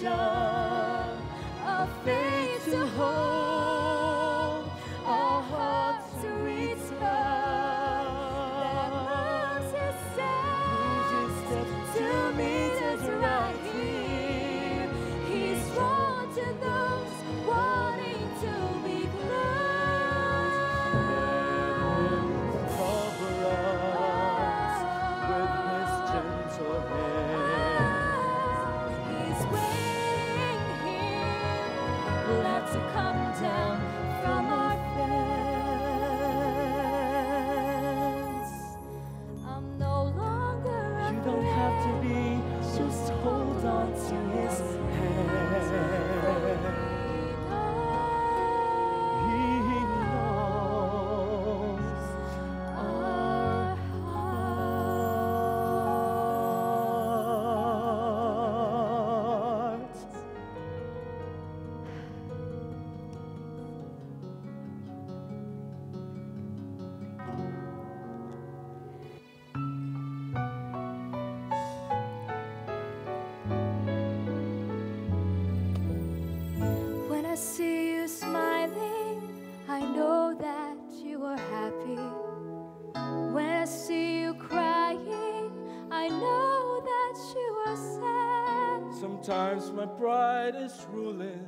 想 Sometimes my pride is ruling.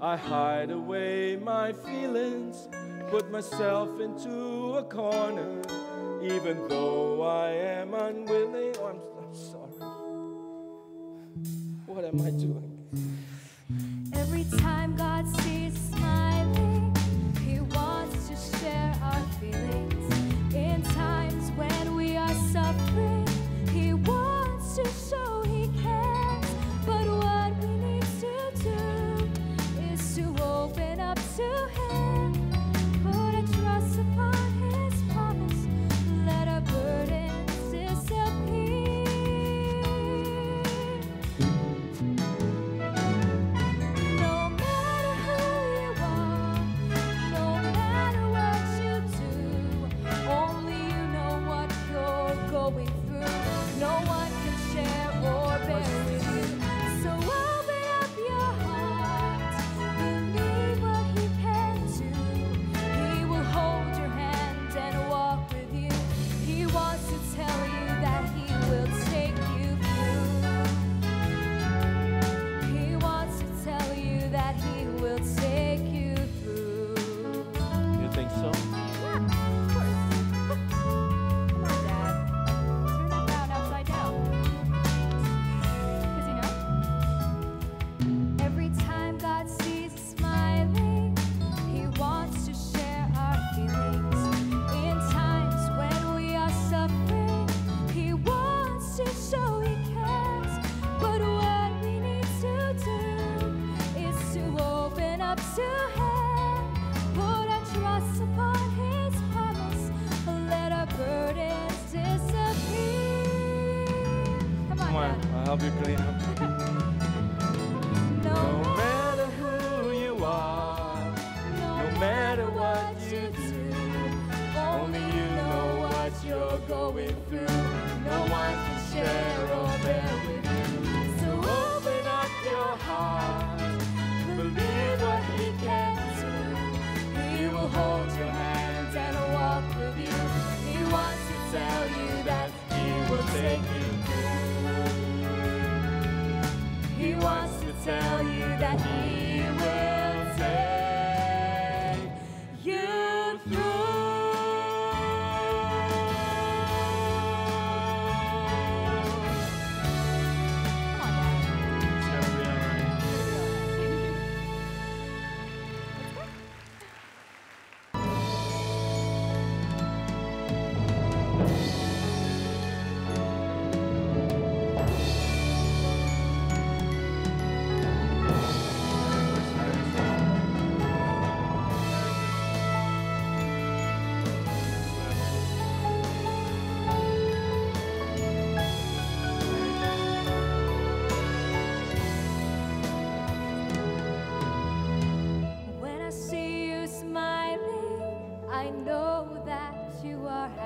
I hide away my feelings, put myself into a corner, even though I am unwilling. Oh, I'm, I'm sorry. What am I doing? Every time God sees my would say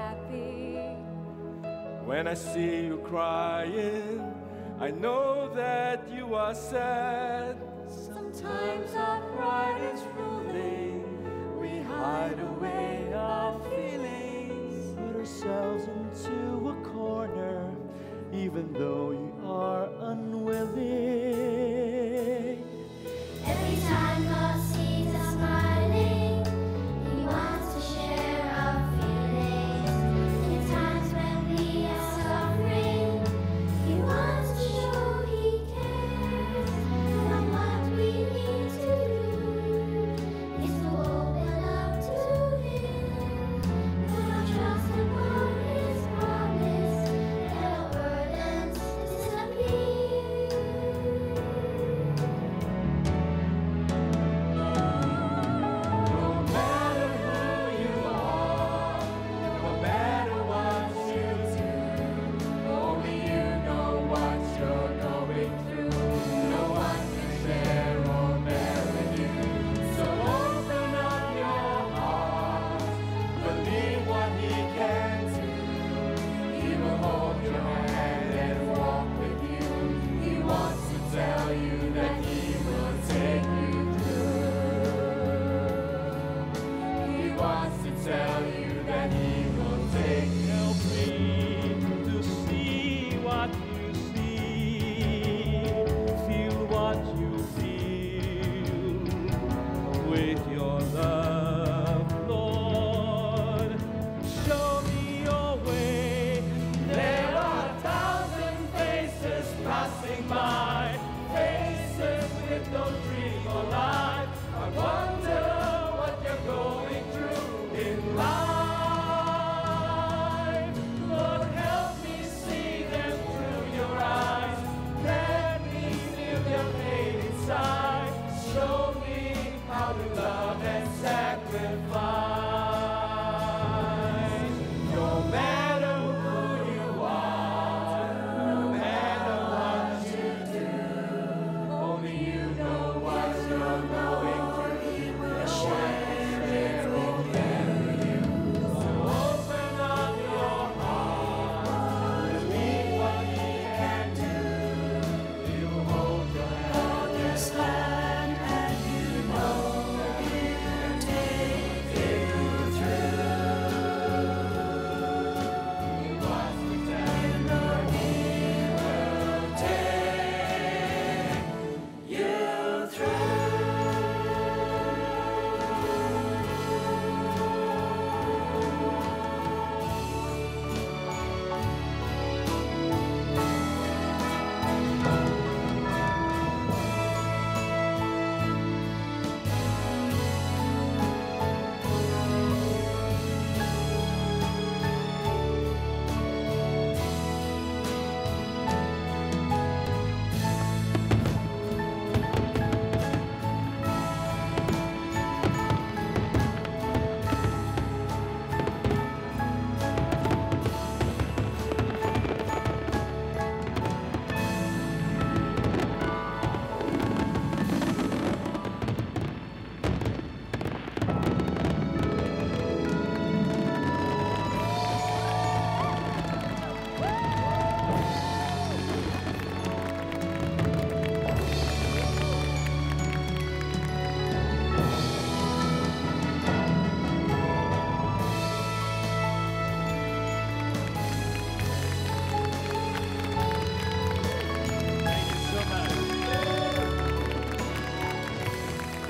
happy. When I see you crying, I know that you are sad. Sometimes our pride is ruling, we hide away our feelings, put ourselves into a corner, even though you are unwilling.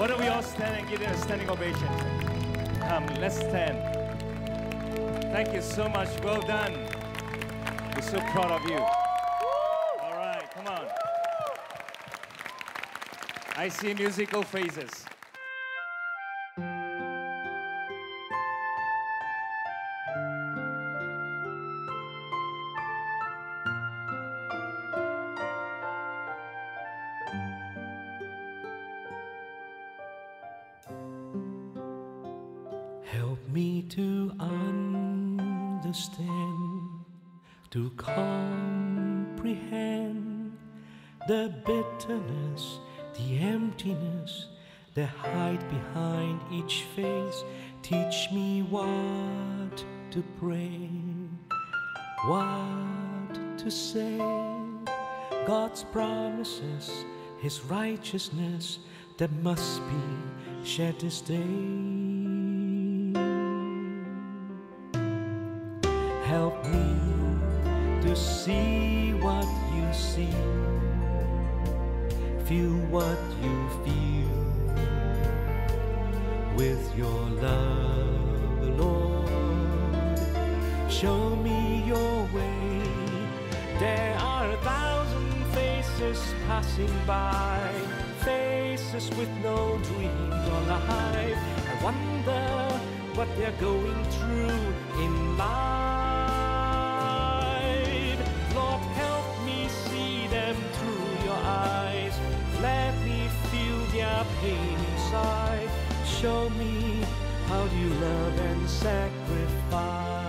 Why don't we all stand and give them a standing ovation? Come, let's stand. Thank you so much. Well done. We're so proud of you. All right, come on. I see musical faces. me to understand, to comprehend the bitterness, the emptiness that hide behind each face. Teach me what to pray, what to say. God's promises, His righteousness that must be shared this day. Help me to see what you see, feel what you feel with your love, Lord. Show me your way. There are a thousand faces passing by, faces with no dreams or life. I wonder what they're going through in life. Inside. Show me how do you love and sacrifice.